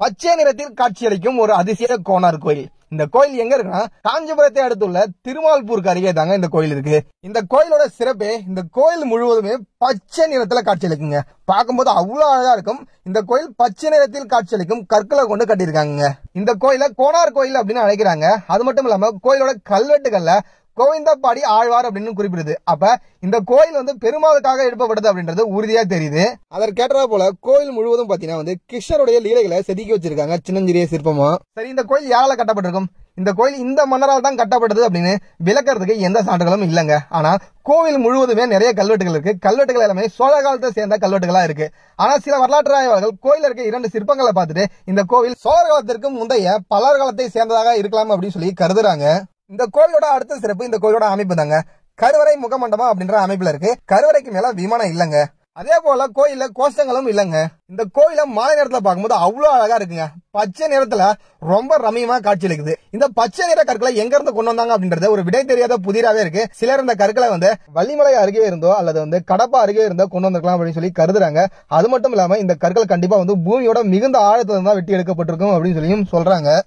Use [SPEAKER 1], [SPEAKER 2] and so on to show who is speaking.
[SPEAKER 1] பச்சை நிறத்தில் காட்சியளிக்கும் ஒரு அதிசய கோனார் கோயில். இந்த கோயில் எங்க இருக்குன்னா காஞ்சிபுரத்தை அடுத்துள்ள திருமால்பூருக்கு அருகே தாங்க இந்த கோயில் இருக்கு. இந்த கோயிலோட சிறப்பே இந்த கோயில் முழுவதுமே பச்சை நிறத்துல காட்சியளிக்குங்க. பார்க்கும்போது அவ்வளவு அழகா இருக்கும். இந்த கோயில் பச்சை நிறத்தில் காட்சியளிக்கும் கற்களை கொண்டு கட்டியிருக்காங்க இந்த கோயில கோனார் கோயில் அப்படின்னு அழைக்கிறாங்க. அது மட்டும் இல்லாம கோயிலோட கல்வெட்டுகள்ல கோவிந்தப்பாடி ஆழ்வார் அப்படின்னு குறிப்பிடுது. அப்ப இந்த கோயில் வந்து பெருமாளுக்காக எழுப்பப்படுது அப்படின்றது உறுதியா தெரியுது. அதற்கேற்றா போல கோயில் முழுவதும் பாத்தீங்கன்னா வந்து கிருஷ்ணருடைய லீலைகளை செதுக்கி வச்சிருக்காங்க. சின்னஞ்சிறிய சிற்பமா. சரி இந்த கோயில் யாரால கட்டப்பட்டிருக்கும்? இந்த கோயில் இந்த மன்னரால் தான் கட்டப்பட்டது அப்படின்னு விளக்கறதுக்கு எந்த சான்றுகளும் இல்லைங்க. ஆனா கோவில் முழுவதுமே நிறைய கல்வெட்டுகள் இருக்கு. கல்வெட்டுகள் எல்லாமே சோழ காலத்தை சேர்ந்த கல்வெட்டுகளா இருக்கு. ஆனா சில வரலாற்று ஆய்வாளர்கள் கோயில இருக்க இரண்டு சிற்பங்களை பார்த்துட்டு இந்த கோவில் சோழர் காலத்திற்கு முந்தைய பலர் காலத்தை சேர்ந்ததாக இருக்கலாம் அப்படின்னு சொல்லி கருதுறாங்க. இந்த கோயிலோட அடுத்த சிறப்பு இந்த கோவிலோட அமைப்பு தாங்க. கருவறை முகமண்டபம் அப்படின்ற அமைப்புல இருக்கு. கருவறைக்கு மேல விமானம் இல்லங்க. அதே போல கோயில கோஷ்டங்களும் இல்லங்க. இந்த கோயில மாலை நேரத்துல பார்க்கும்போது அவ்வளவு அழகா இருக்குங்க. பச்சை நிறத்துல ரொம்ப ரம்மியமா காட்சி அளிக்குது. இந்த பச்சை நிற கற்களை எங்க இருந்து கொண்டு வந்தாங்க அப்படின்றது ஒரு விடை தெரியாத புதிராவே இருக்கு. சிலர் இந்த கற்களை வந்து வள்ளிமலை அருகே இருந்தோ அல்லது வந்து கடப்பா அருகே இருந்தோ கொண்டு வந்திருக்கலாம் அப்படின்னு சொல்லி கருதுறாங்க. அது மட்டும் இல்லாம இந்த கற்கள் கண்டிப்பா வந்து பூமியோட மிகுந்த ஆழத்துல இருந்தா வெட்டி எடுக்கப்பட்டிருக்கும் அப்படின்னு சொல்லியும் சொல்றாங்க.